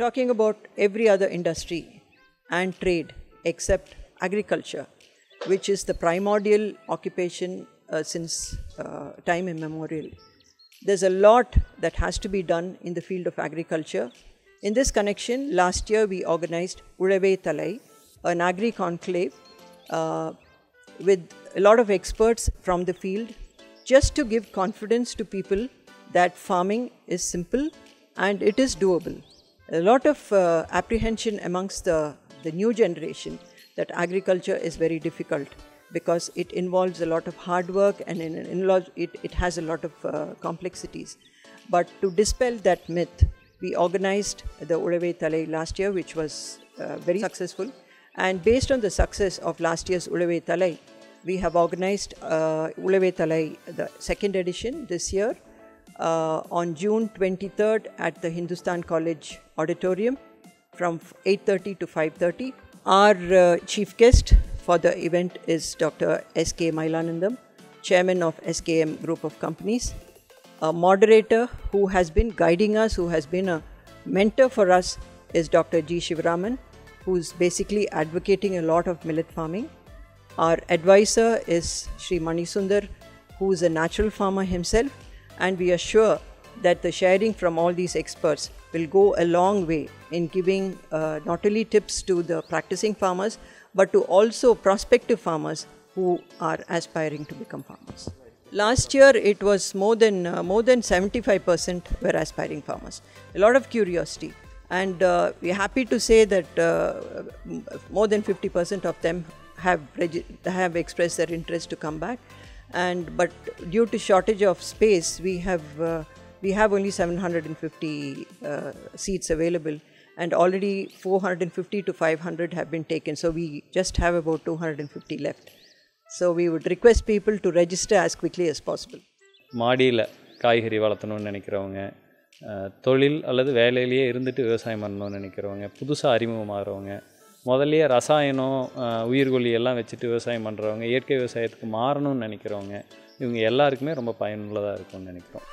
talking about every other industry and trade except agriculture, which is the primordial occupation uh, since uh, time immemorial. There's a lot that has to be done in the field of agriculture. In this connection, last year we organized Uzhave Thalai, an agri conclave uh, with a lot of experts from the field just to give confidence to people that farming is simple and it is doable. A lot of uh, apprehension amongst the, the new generation that agriculture is very difficult because it involves a lot of hard work and in, in, it, it has a lot of uh, complexities. But to dispel that myth, we organized the Uzhave Thalai last year, which was uh, very successful. And based on the success of last year's Uzhave Thalai, we have organized uh, Uzhave Thalai, the second edition this year, uh, on June 23rd at the Hindustan College Auditorium from 8.30 to 5.30. Our uh, chief guest for the event is Dr. S.K. Mailanandam, chairman of SKM Group of Companies, a moderator who has been guiding us, who has been a mentor for us, is Dr. G. Shivaraman, who's basically advocating a lot of millet farming. Our advisor is Sri Mani Sundar, who is a natural farmer himself, and we are sure that the sharing from all these experts will go a long way in giving uh, not only tips to the practicing farmers but to also prospective farmers who are aspiring to become farmers. Last year, it was more than uh, more than 75% were aspiring farmers. A lot of curiosity, and uh, we're happy to say that uh, more than 50% of them have have expressed their interest to come back And but due to shortage of space, we have we have only 750 seats available and already 450 to 500 have been taken. So we just have about 250 left. So we would request people to register as quickly as possible. மாடியில் காய்கறி வளர்த்தணும்னு நினைக்கிறவங்க தொழில் அல்லது வேலையிலேயே இருந்துட்டு விவசாயம் பண்ணணும்னு நினைக்கிறவங்க புதுசாக அறிமுகமாகறவங்க முதல்லையே ரசாயனம் உயிர்கொல்லி எல்லாம் வச்சுட்டு விவசாயம் பண்ணுறவங்க இயற்கை விவசாயத்துக்கு மாறணும்னு நினைக்கிறவங்க இவங்க எல்லாருக்குமே ரொம்ப பயனுள்ளதாக இருக்கும்னு நினைக்கிறோம்.